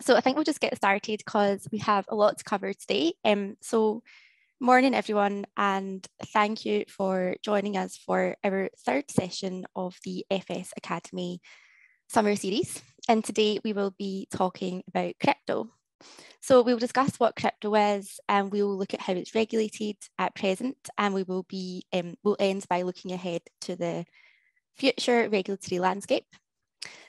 So I think we'll just get started because we have a lot to cover today. Um, so morning everyone and thank you for joining us for our third session of the FS Academy summer series. And today we will be talking about crypto. So we will discuss what crypto is and we will look at how it's regulated at present and we will be um, we'll end by looking ahead to the future regulatory landscape.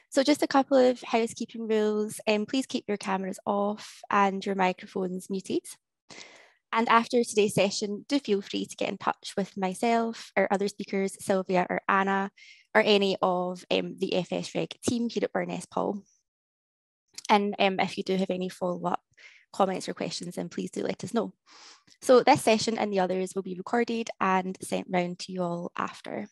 So just a couple of housekeeping rules. Um, please keep your cameras off and your microphones muted. And after today's session, do feel free to get in touch with myself or other speakers, Sylvia or Anna, or any of um, the FS Reg team here at Burness Paull. And um, if you do have any follow-up comments or questions, then please do let us know. So this session and the others will be recorded and sent round to you all after.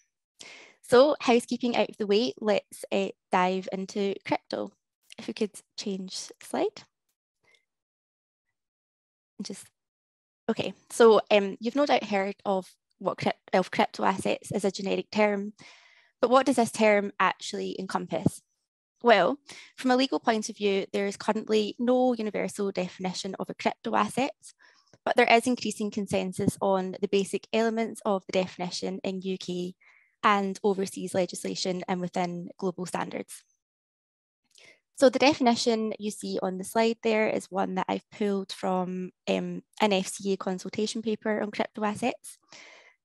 So housekeeping out of the way, let's uh, dive into crypto. If we could change slide. Just, okay, so um, you've no doubt heard of what of crypto assets as a generic term, but what does this term actually encompass? Well, from a legal point of view, there is currently no universal definition of a crypto asset, but there is increasing consensus on the basic elements of the definition in UK and overseas legislation and within global standards. So the definition you see on the slide there is one that I've pulled from um, an FCA consultation paper on crypto assets.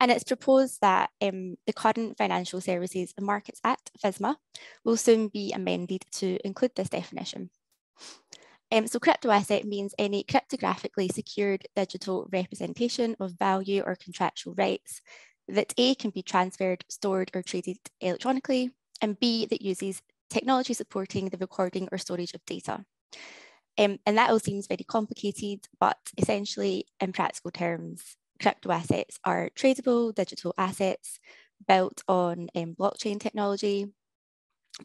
And it's proposed that um, the current Financial Services and Markets Act, FSMA, will soon be amended to include this definition. Um, so crypto asset means any cryptographically secured digital representation of value or contractual rights that A can be transferred, stored or traded electronically, and B that uses technology supporting the recording or storage of data. Um, and that all seems very complicated, but essentially in practical terms, crypto assets are tradable digital assets built on um, blockchain technology.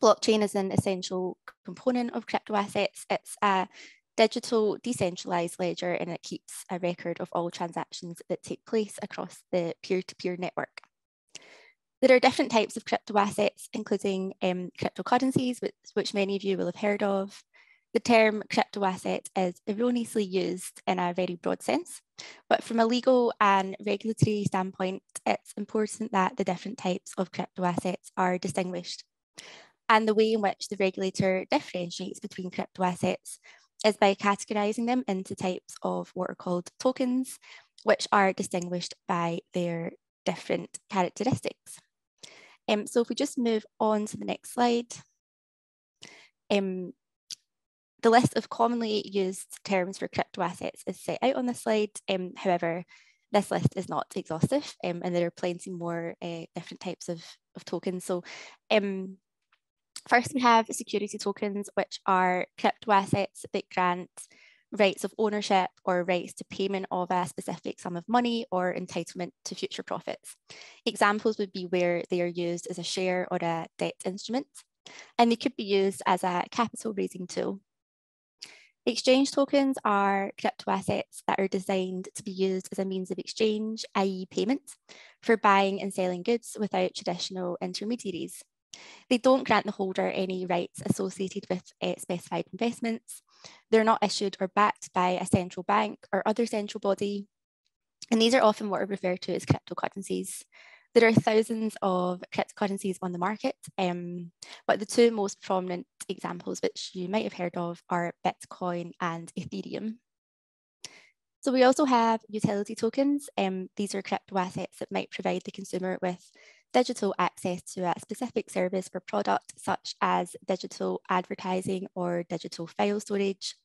Blockchain is an essential component of crypto assets. It's a digital decentralized ledger and it keeps a record of all transactions that take place across the peer-to-peer -peer network. There are different types of crypto assets, including um, cryptocurrencies, which, which many of you will have heard of. The term crypto asset is erroneously used in a very broad sense, but from a legal and regulatory standpoint, it's important that the different types of crypto assets are distinguished. And the way in which the regulator differentiates between crypto assets is by categorizing them into types of what are called tokens, which are distinguished by their different characteristics. Um, so if we just move on to the next slide, um, the list of commonly used terms for crypto assets is set out on the slide. Um, however, this list is not exhaustive um, and there are plenty more uh, different types of, of tokens. So um, First, we have security tokens, which are crypto assets that grant rights of ownership or rights to payment of a specific sum of money or entitlement to future profits. Examples would be where they are used as a share or a debt instrument, and they could be used as a capital raising tool. Exchange tokens are crypto assets that are designed to be used as a means of exchange, i.e. payment, for buying and selling goods without traditional intermediaries. They don't grant the holder any rights associated with uh, specified investments. They're not issued or backed by a central bank or other central body. And these are often what are referred to as cryptocurrencies. There are thousands of cryptocurrencies on the market, um, but the two most prominent examples, which you might have heard of, are Bitcoin and Ethereum. So we also have utility tokens. Um, these are crypto assets that might provide the consumer with digital access to a specific service or product, such as digital advertising or digital file storage.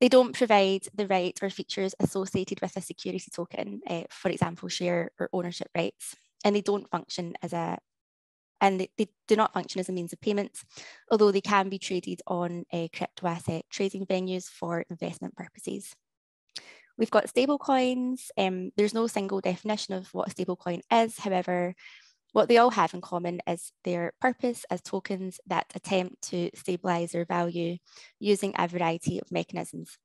They don't provide the rights or features associated with a security token, uh, for example, share or ownership rights, and they don't function as a and they, they, do not function as a means of payments, although they can be traded on uh, crypto asset trading venues for investment purposes. We've got stablecoins. Um, there's no single definition of what a stablecoin is. However, what they all have in common is their purpose as tokens that attempt to stabilize their value using a variety of mechanisms.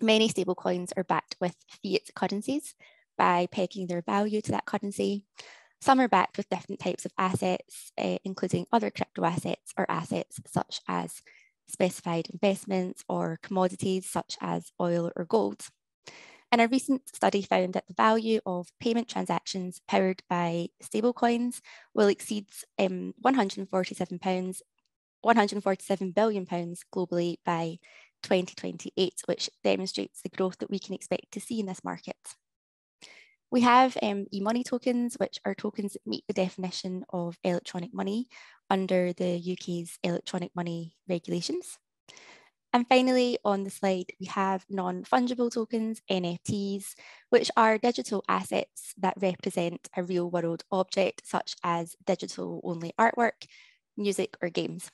Many stablecoins are backed with fiat currencies by pegging their value to that currency. Some are backed with different types of assets, uh, including other crypto assets or assets such as specified investments, or commodities such as oil or gold. And a recent study found that the value of payment transactions powered by stablecoins will exceed um, 147 pounds 147 billion pounds globally by 2028, which demonstrates the growth that we can expect to see in this market. We have um, e-money tokens, which are tokens that meet the definition of electronic money under the UK's electronic money regulations. And finally, on the slide, we have non-fungible tokens, NFTs, which are digital assets that represent a real world object, such as digital only artwork, music, or games.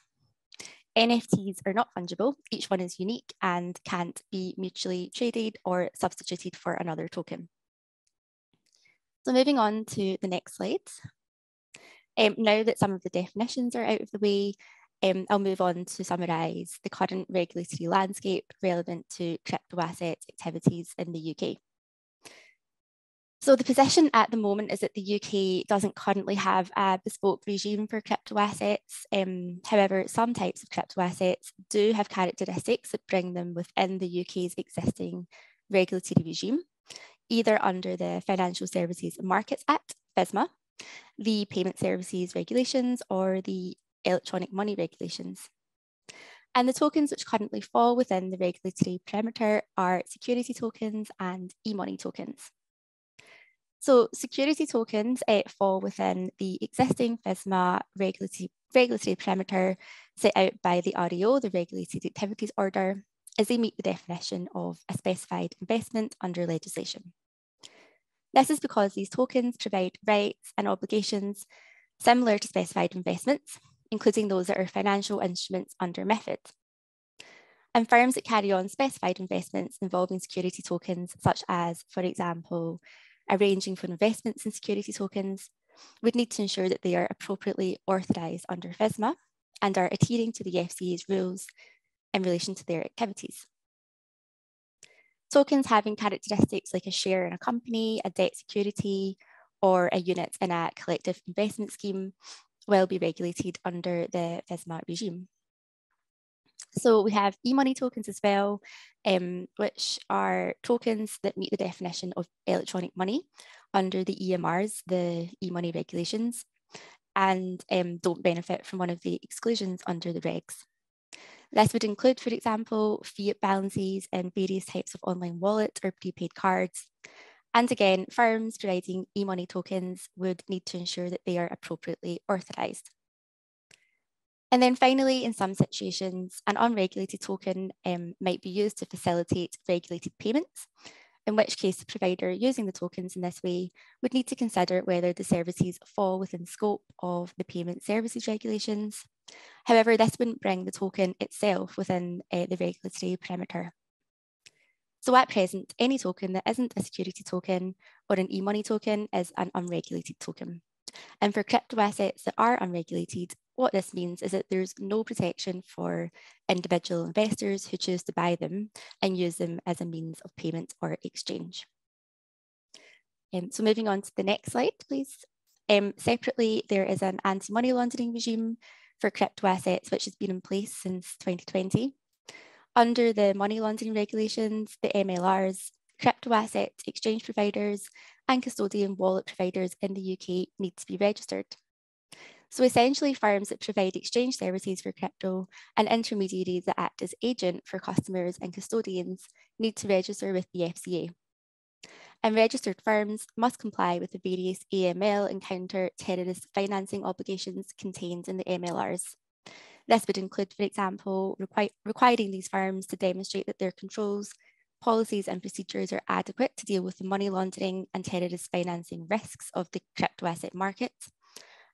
NFTs are not fungible, each one is unique and can't be mutually traded or substituted for another token. So moving on to the next slide. Um, now that some of the definitions are out of the way, um, I'll move on to summarise the current regulatory landscape relevant to crypto asset activities in the UK. So the position at the moment is that the UK doesn't currently have a bespoke regime for crypto assets. Um, however, some types of crypto assets do have characteristics that bring them within the UK's existing regulatory regime, either under the Financial Services and Markets Act, FSMA, the Payment Services Regulations, or the Electronic Money Regulations. And the tokens which currently fall within the regulatory perimeter are security tokens and e-money tokens. So security tokens uh, fall within the existing FSMA regulatory, regulatory parameter set out by the RAO, the Regulated Activities Order, as they meet the definition of a specified investment under legislation. This is because these tokens provide rights and obligations similar to specified investments, including those that are financial instruments under MIFID. And firms that carry on specified investments involving security tokens, such as, for example, arranging for investments in security tokens would need to ensure that they are appropriately authorised under FSMA and are adhering to the FCA's rules in relation to their activities. Tokens having characteristics like a share in a company, a debt security, or a unit in a collective investment scheme will be regulated under the FSMA regime. So we have e-money tokens as well, um, which are tokens that meet the definition of electronic money under the EMRs, the e-money regulations, and um, don't benefit from one of the exclusions under the regs. This would include, for example, fiat balances and various types of online wallet or prepaid cards. And again, firms providing e-money tokens would need to ensure that they are appropriately authorised. And then finally, in some situations, an unregulated token um, might be used to facilitate regulated payments, in which case the provider using the tokens in this way would need to consider whether the services fall within scope of the payment services regulations. However, this wouldn't bring the token itself within uh, the regulatory perimeter. So at present, any token that isn't a security token or an e-money token is an unregulated token. And for crypto assets that are unregulated, what this means is that there's no protection for individual investors who choose to buy them and use them as a means of payment or exchange. Um, so moving on to the next slide, please. Um, separately, there is an anti-money laundering regime for crypto assets, which has been in place since 2020. Under the money laundering regulations, the MLRs, crypto asset exchange providers and custodian wallet providers in the UK need to be registered. So essentially firms that provide exchange services for crypto and intermediaries that act as agent for customers and custodians need to register with the FCA. And registered firms must comply with the various AML and counter-terrorist financing obligations contained in the MLRs. This would include, for example, requi requiring these firms to demonstrate that their controls, policies and procedures are adequate to deal with the money laundering and terrorist financing risks of the crypto asset market,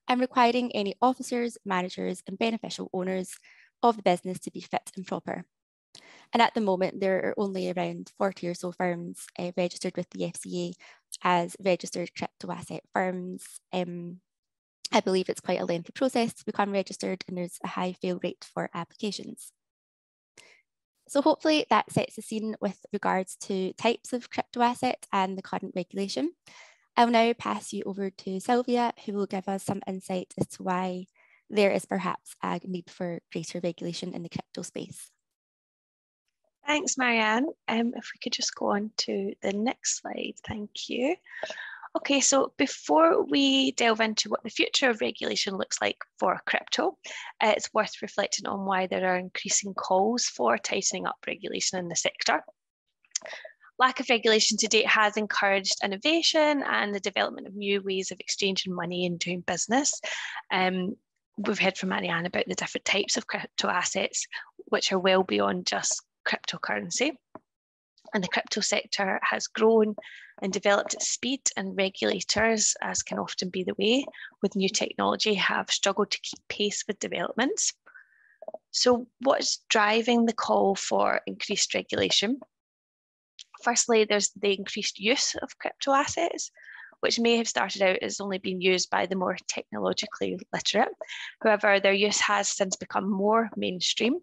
and requiring any officers, managers, and beneficial owners of the business to be fit and proper. And at the moment, there are only around 40 or so firms uh, registered with the FCA as registered crypto asset firms. Um, I believe it's quite a lengthy process to become registered and there's a high fail rate for applications. So hopefully that sets the scene with regards to types of crypto asset and the current regulation. I'll now pass you over to Sylvia, who will give us some insight as to why there is perhaps a need for greater regulation in the crypto space. Thanks, Marianne. Um, if we could just go on to the next slide, thank you. Okay, so before we delve into what the future of regulation looks like for crypto, uh, it's worth reflecting on why there are increasing calls for tightening up regulation in the sector. Lack of regulation to date has encouraged innovation and the development of new ways of exchanging money and doing business. Um, we've heard from Marianne about the different types of crypto assets, which are well beyond just cryptocurrency. And the crypto sector has grown and developed at speed, and regulators, as can often be the way with new technology, have struggled to keep pace with developments. So, what's driving the call for increased regulation? Firstly, there's the increased use of crypto assets, which may have started out as only being used by the more technologically literate. However, their use has since become more mainstream.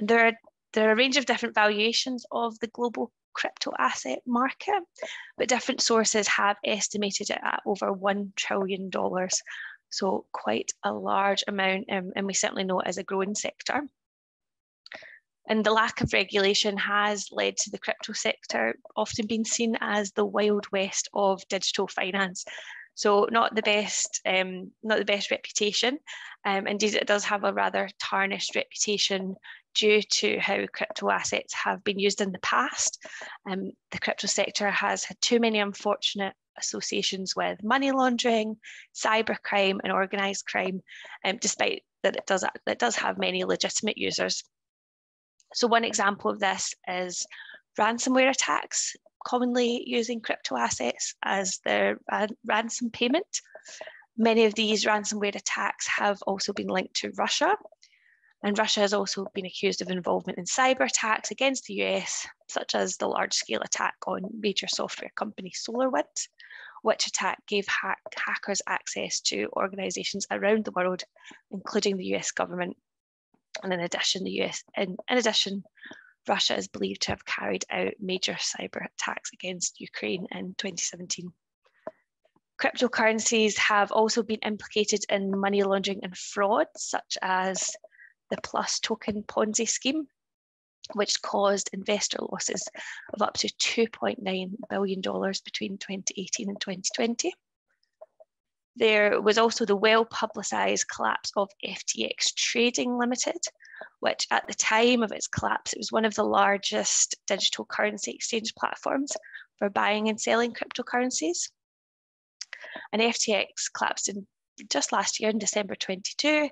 There are there are a range of different valuations of the global crypto asset market, but different sources have estimated it at over $1 trillion. So quite a large amount, um, and we certainly know it as a growing sector. And the lack of regulation has led to the crypto sector often being seen as the wild west of digital finance. So not the best, um, not the best reputation. Um, indeed, it does have a rather tarnished reputation due to how crypto assets have been used in the past. Um, the crypto sector has had too many unfortunate associations with money laundering, cybercrime, and organised crime, um, despite that it does, it does have many legitimate users. So one example of this is ransomware attacks, commonly using crypto assets as their ransom payment. Many of these ransomware attacks have also been linked to Russia, and Russia has also been accused of involvement in cyber attacks against the US, such as the large scale attack on major software company SolarWinds, which attack gave hack hackers access to organizations around the world, including the US government. And in addition, the US, in, in addition, Russia is believed to have carried out major cyber attacks against Ukraine in 2017. Cryptocurrencies have also been implicated in money laundering and fraud, such as the Plus token Ponzi scheme, which caused investor losses of up to $2.9 billion between 2018 and 2020. There was also the well publicised collapse of FTX Trading Limited, which at the time of its collapse, it was one of the largest digital currency exchange platforms for buying and selling cryptocurrencies. And FTX collapsed in just last year in December 22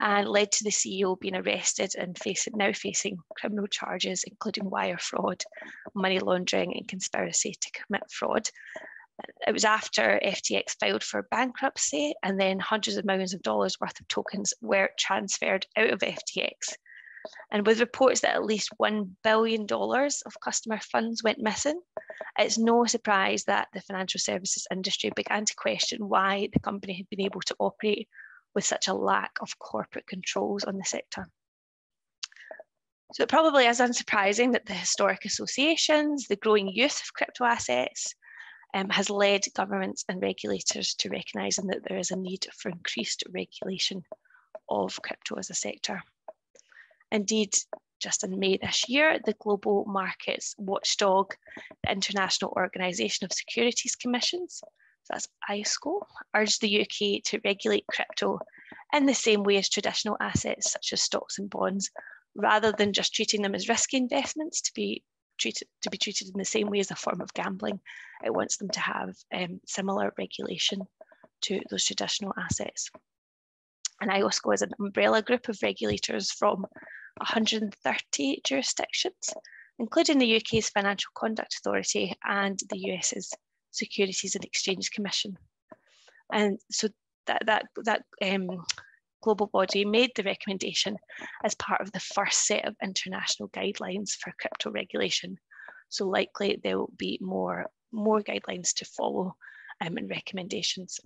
and led to the CEO being arrested and facing, now facing criminal charges, including wire fraud, money laundering, and conspiracy to commit fraud. It was after FTX filed for bankruptcy, and then hundreds of millions of dollars worth of tokens were transferred out of FTX. And with reports that at least $1 billion of customer funds went missing, it's no surprise that the financial services industry began to question why the company had been able to operate with such a lack of corporate controls on the sector. So it probably is unsurprising that the historic associations, the growing use of crypto assets, um, has led governments and regulators to recognising that there is a need for increased regulation of crypto as a sector. Indeed, just in May this year, the Global Markets Watchdog, the International Organisation of Securities Commissions, that's IOSCO, urged the UK to regulate crypto in the same way as traditional assets such as stocks and bonds, rather than just treating them as risky investments to be treated to be treated in the same way as a form of gambling. It wants them to have um, similar regulation to those traditional assets. And IOSCO is an umbrella group of regulators from 130 jurisdictions, including the UK's Financial Conduct Authority and the US's Securities and Exchange Commission. And so that, that, that um, global body made the recommendation as part of the first set of international guidelines for crypto regulation. So likely there will be more, more guidelines to follow um, and recommendations.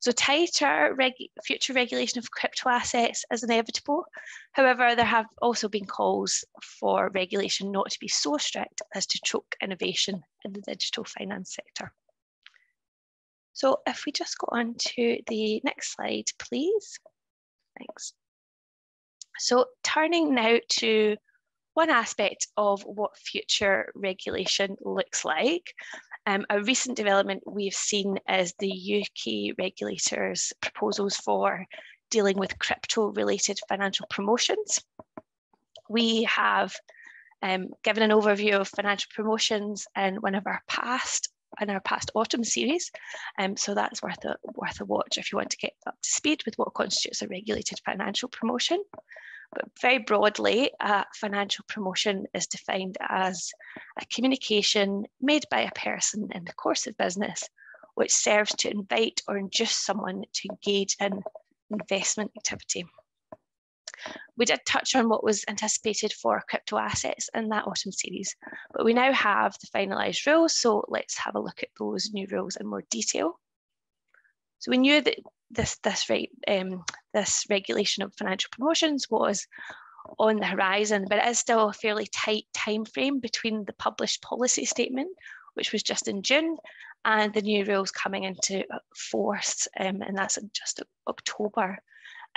So tighter future regulation of crypto assets is inevitable. However, there have also been calls for regulation not to be so strict as to choke innovation in the digital finance sector. So if we just go on to the next slide, please. Thanks. So turning now to one aspect of what future regulation looks like. Um, a recent development we've seen is the UK regulators' proposals for dealing with crypto related financial promotions. We have um, given an overview of financial promotions in one of our past in our past autumn series. Um, so that's worth a worth a watch if you want to get up to speed with what constitutes a regulated financial promotion. But very broadly, a financial promotion is defined as a communication made by a person in the course of business which serves to invite or induce someone to engage in investment activity. We did touch on what was anticipated for crypto assets in that autumn series, but we now have the finalised rules, so let's have a look at those new rules in more detail. So we knew that this this um, this regulation of financial promotions was on the horizon, but it is still a fairly tight time frame between the published policy statement, which was just in June, and the new rules coming into force, um, and that's just October.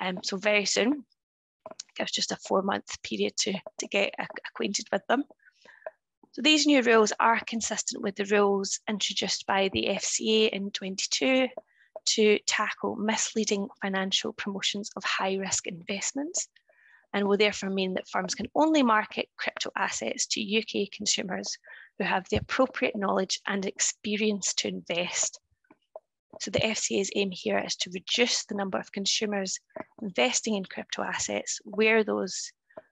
Um, so very soon. Gives just a four month period to, to get acquainted with them. So these new rules are consistent with the rules introduced by the FCA in 22 to tackle misleading financial promotions of high risk investments and will therefore mean that firms can only market crypto assets to UK consumers who have the appropriate knowledge and experience to invest. So the FCA's aim here is to reduce the number of consumers investing in crypto assets where those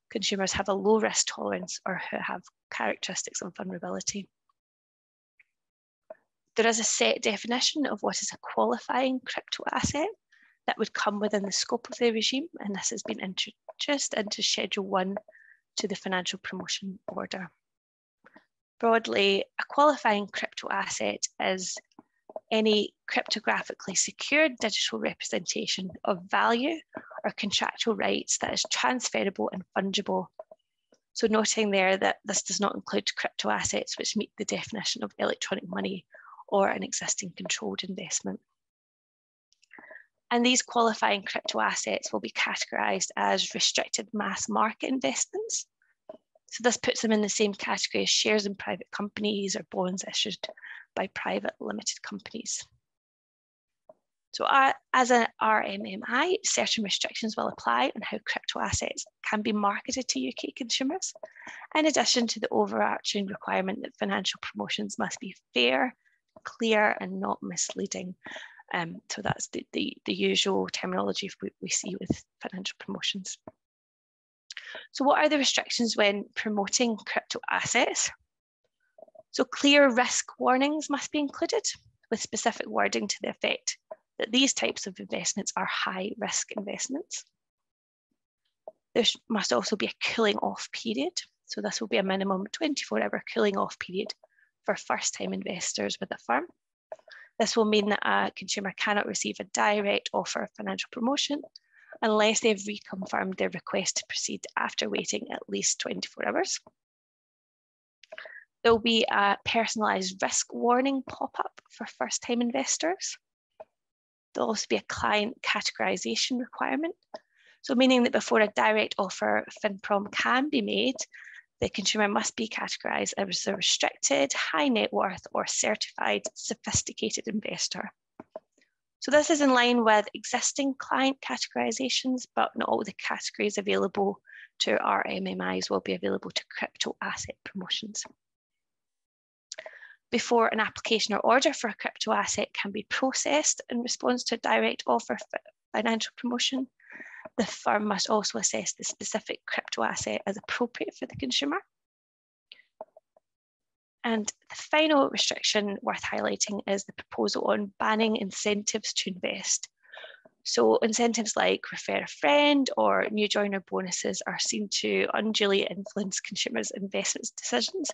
consumers have a low risk tolerance or who have characteristics of vulnerability. There is a set definition of what is a qualifying crypto asset that would come within the scope of the regime, and this has been introduced into Schedule 1 to the Financial Promotion Order. Broadly, a qualifying crypto asset is any cryptographically secured digital representation of value or contractual rights that is transferable and fungible. So noting there that this does not include crypto assets which meet the definition of electronic money or an existing controlled investment. And these qualifying crypto assets will be categorized as restricted mass market investments. So this puts them in the same category as shares in private companies or bonds issued by private limited companies. So uh, as an RMMI, certain restrictions will apply on how crypto assets can be marketed to UK consumers, in addition to the overarching requirement that financial promotions must be fair, clear and not misleading um, so that's the, the, the usual terminology we, we see with financial promotions. So what are the restrictions when promoting crypto assets? So clear risk warnings must be included with specific wording to the effect that these types of investments are high risk investments. There must also be a cooling off period. So this will be a minimum 24 hour cooling off period for first time investors with a firm. This will mean that a consumer cannot receive a direct offer of financial promotion unless they've reconfirmed their request to proceed after waiting at least 24 hours. There will be a personalised risk warning pop-up for first-time investors. There'll also be a client categorisation requirement. So meaning that before a direct offer FinProm can be made, the consumer must be categorised as a restricted, high net worth or certified sophisticated investor. So this is in line with existing client categorisations, but not all the categories available to RMMIs will be available to crypto asset promotions. Before an application or order for a crypto asset can be processed in response to a direct offer financial promotion, the firm must also assess the specific crypto asset as appropriate for the consumer. And the final restriction worth highlighting is the proposal on banning incentives to invest. So incentives like refer a friend or new joiner bonuses are seen to unduly influence consumers' investment decisions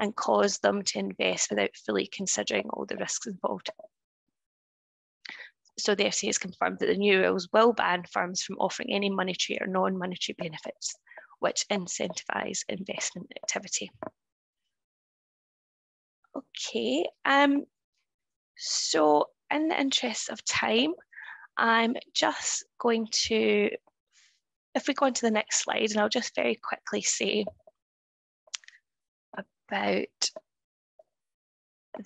and cause them to invest without fully considering all the risks involved so the FCA has confirmed that the new rules will ban firms from offering any monetary or non-monetary benefits which incentivise investment activity. Okay, um, so in the interest of time, I'm just going to, if we go on to the next slide, and I'll just very quickly say about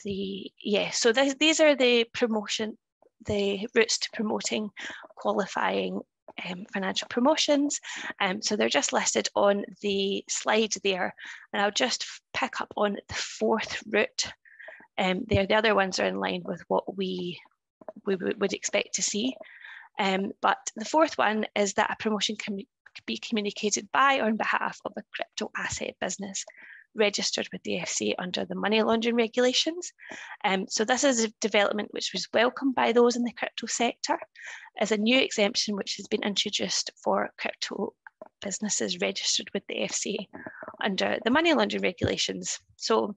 the, yeah, so these are the promotion, the routes to promoting qualifying um, financial promotions. Um, so they're just listed on the slide there. And I'll just pick up on the fourth route um, there. The other ones are in line with what we, we would expect to see. Um, but the fourth one is that a promotion can be communicated by or on behalf of a crypto asset business registered with the FCA under the money laundering regulations. Um, so this is a development which was welcomed by those in the crypto sector as a new exemption which has been introduced for crypto businesses registered with the FCA under the money laundering regulations. So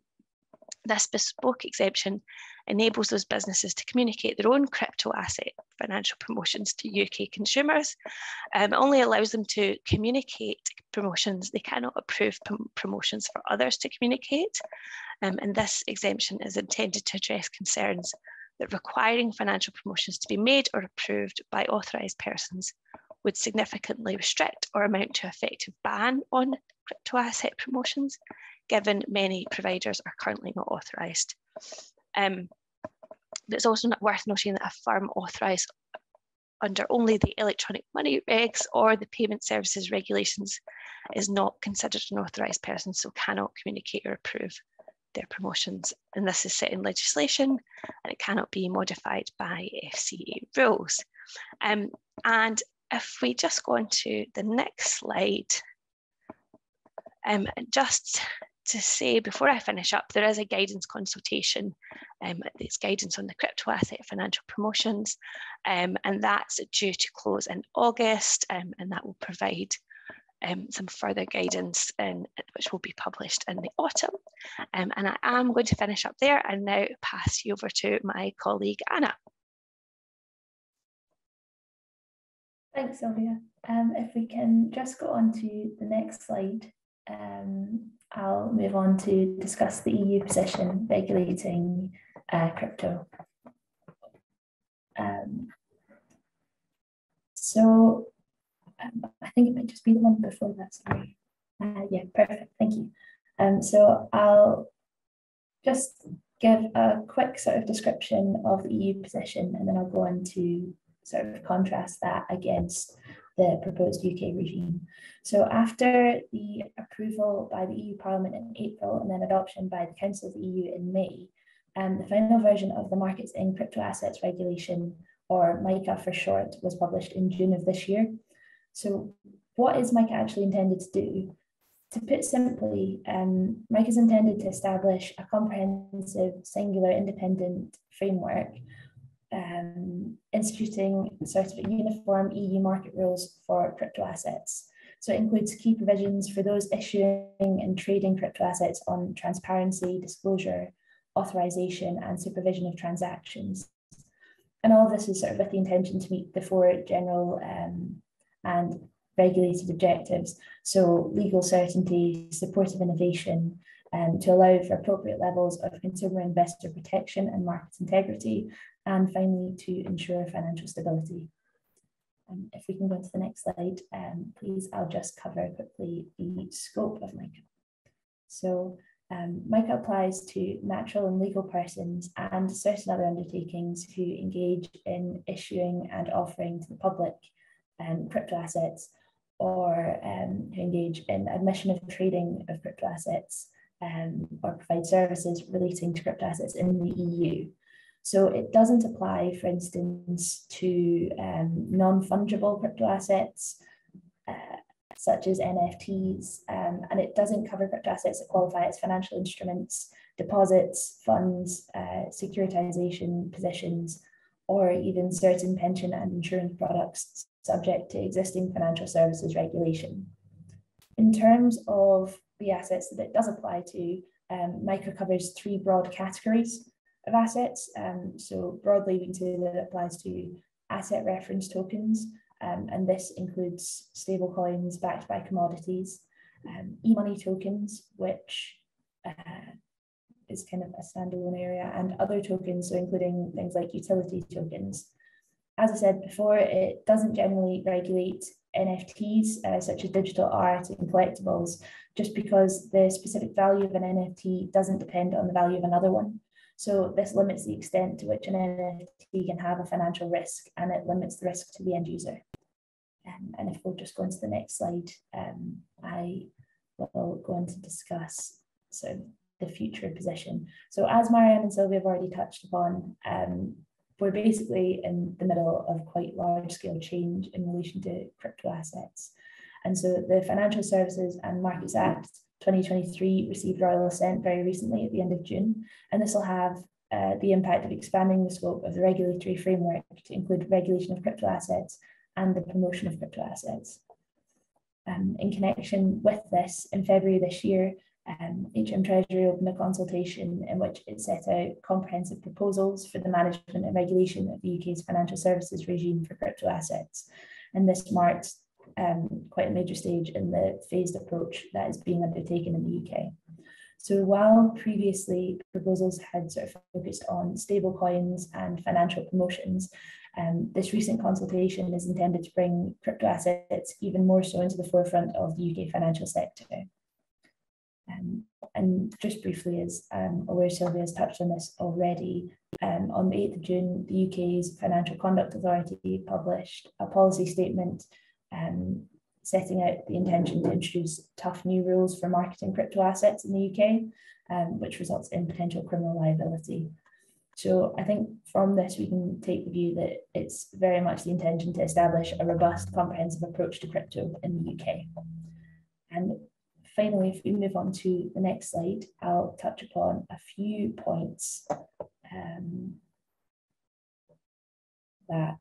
this bespoke exemption enables those businesses to communicate their own crypto asset financial promotions to UK consumers. Um, it only allows them to communicate promotions. They cannot approve promotions for others to communicate. Um, and this exemption is intended to address concerns that requiring financial promotions to be made or approved by authorised persons would significantly restrict or amount to effective ban on crypto asset promotions, given many providers are currently not authorised. Um, it's also not worth noting that a firm authorised under only the electronic money regs or the payment services regulations is not considered an authorised person, so cannot communicate or approve their promotions. And this is set in legislation and it cannot be modified by FCA rules. Um, and if we just go on to the next slide, um, just to say before I finish up, there is a guidance consultation. Um, it's guidance on the crypto asset financial promotions, um, and that's due to close in August, um, and that will provide um, some further guidance in, which will be published in the autumn. Um, and I am going to finish up there and now pass you over to my colleague Anna. Thanks, Sylvia. Um, if we can just go on to the next slide. Um, I'll move on to discuss the EU position regulating uh, crypto. Um, so um, I think it might just be the one before that, sorry. Uh, yeah, perfect, thank you. Um, so I'll just give a quick sort of description of the EU position and then I'll go on to sort of contrast that against the proposed UK regime. So after the approval by the EU Parliament in April and then adoption by the Council of the EU in May, um, the final version of the Markets in Crypto Assets Regulation, or MICA for short, was published in June of this year. So what is MICA actually intended to do? To put simply, um, MICA is intended to establish a comprehensive, singular, independent framework um, instituting of uniform EU market rules for crypto assets. So it includes key provisions for those issuing and trading crypto assets on transparency, disclosure, authorization, and supervision of transactions. And all of this is sort of with the intention to meet the four general um, and regulated objectives. So legal certainty, supportive innovation, um, to allow for appropriate levels of consumer investor protection and market integrity, and finally to ensure financial stability. Um, if we can go to the next slide, um, please, I'll just cover quickly the scope of MICA. So um, MICA applies to natural and legal persons and certain other undertakings who engage in issuing and offering to the public um, crypto assets or um, who engage in admission of trading of crypto assets um, or provide services relating to crypto assets in the EU. So it doesn't apply, for instance, to um, non-fungible crypto assets, uh, such as NFTs, um, and it doesn't cover crypto assets that qualify as financial instruments, deposits, funds, uh, securitization positions, or even certain pension and insurance products subject to existing financial services regulation. In terms of the assets that it does apply to, um, MICA covers three broad categories of assets. Um, so broadly, we can say that it applies to asset reference tokens, um, and this includes stable coins backed by commodities, um, e-money tokens, which uh, is kind of a standalone area, and other tokens, so including things like utility tokens. As I said before, it doesn't generally regulate NFTs, uh, such as digital art and collectibles, just because the specific value of an NFT doesn't depend on the value of another one. So this limits the extent to which an NFT can have a financial risk and it limits the risk to the end user. Um, and if we'll just go into the next slide, um, I will go on to discuss sort of the future position. So as Marianne and Sylvia have already touched upon, um, we're basically in the middle of quite large scale change in relation to crypto assets. And so the Financial Services and Markets Act 2023 received royal assent very recently at the end of June, and this will have uh, the impact of expanding the scope of the regulatory framework to include regulation of crypto assets and the promotion of crypto assets. Um, in connection with this, in February this year, um, HM Treasury opened a consultation in which it set out comprehensive proposals for the management and regulation of the UK's financial services regime for crypto assets. And this marked um, quite a major stage in the phased approach that is being undertaken in the UK. So while previously proposals had sort of focused on stable coins and financial promotions, um, this recent consultation is intended to bring crypto assets even more so into the forefront of the UK financial sector. Um, and just briefly, as um, aware Sylvia has touched on this already, um, on the 8th of June, the UK's Financial Conduct Authority published a policy statement um, setting out the intention to introduce tough new rules for marketing crypto assets in the UK, um, which results in potential criminal liability. So I think from this we can take the view that it's very much the intention to establish a robust, comprehensive approach to crypto in the UK. And finally, if we move on to the next slide, I'll touch upon a few points um, that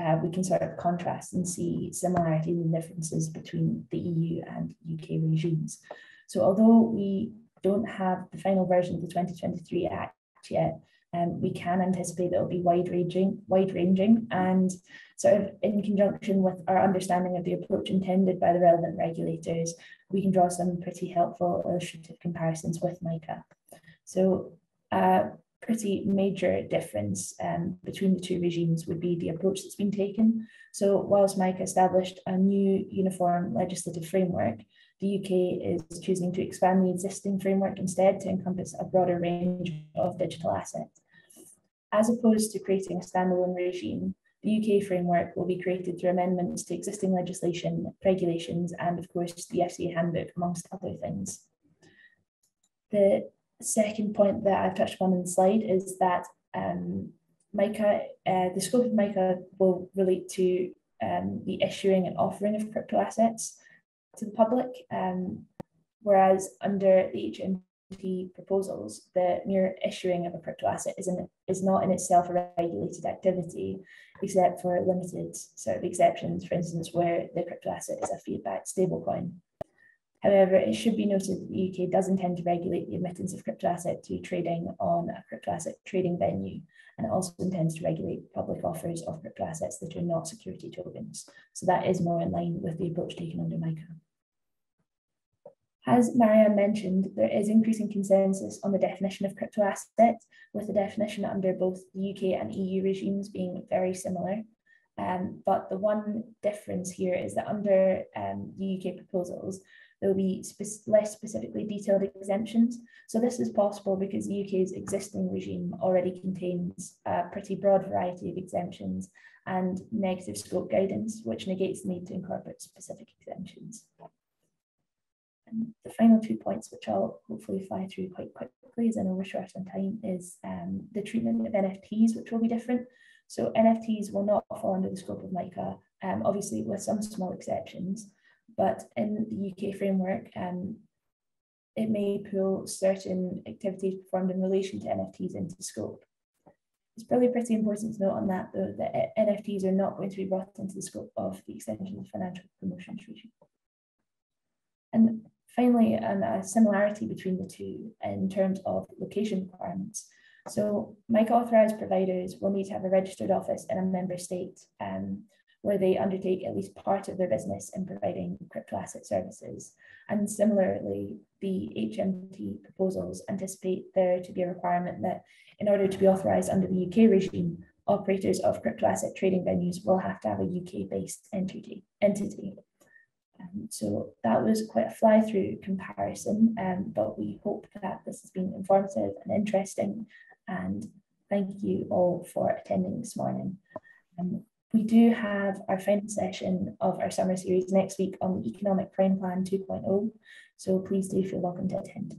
uh, we can sort of contrast and see similarities and differences between the EU and UK regimes. So although we don't have the final version of the 2023 Act yet, um, we can anticipate that it will be wide ranging, wide ranging, and sort of in conjunction with our understanding of the approach intended by the relevant regulators, we can draw some pretty helpful illustrative comparisons with MICA. So a pretty major difference um, between the two regimes would be the approach that's been taken. So whilst MICA established a new uniform legislative framework, the UK is choosing to expand the existing framework instead to encompass a broader range of digital assets. As opposed to creating a standalone regime, the UK framework will be created through amendments to existing legislation, regulations, and of course the FCA handbook, amongst other things. The second point that I've touched upon in the slide is that um, MICA, uh, the scope of MICA will relate to um, the issuing and offering of crypto assets to the public, um, whereas under the HMT proposals, the mere issuing of a crypto asset is, in, is not in itself a regulated activity, except for limited sort of exceptions, for instance, where the crypto asset is a fiat-backed stablecoin. However, it should be noted that the UK does intend to regulate the admittance of crypto asset to trading on a crypto asset trading venue, and it also intends to regulate public offers of crypto assets that are not security tokens. So that is more in line with the approach taken under MICA. As Marianne mentioned, there is increasing consensus on the definition of crypto asset, with the definition under both the UK and EU regimes being very similar. Um, but the one difference here is that under um, the UK proposals, there will be spe less specifically detailed exemptions. So this is possible because the UK's existing regime already contains a pretty broad variety of exemptions and negative scope guidance, which negates the need to incorporate specific exemptions. And the final two points, which I'll hopefully fly through quite quickly as I know we're short on time, is um, the treatment of NFTs, which will be different. So NFTs will not fall under the scope of MICA, um, obviously with some small exceptions. But in the UK framework, um, it may pull certain activities performed in relation to NFTs into scope. It's probably pretty important to note on that, though, that NFTs are not going to be brought into the scope of the extension of financial promotions regime. And finally, um, a similarity between the two in terms of location requirements. So MICA authorised providers will need to have a registered office in a member state um, where they undertake at least part of their business in providing crypto asset services. And similarly, the HMT proposals anticipate there to be a requirement that in order to be authorised under the UK regime, operators of crypto asset trading venues will have to have a UK based entity. entity. Um, so that was quite a fly through comparison, um, but we hope that this has been informative and interesting. And thank you all for attending this morning. Um, we do have our final session of our summer series next week on the Economic Crime Plan 2.0, so please do feel welcome to attend.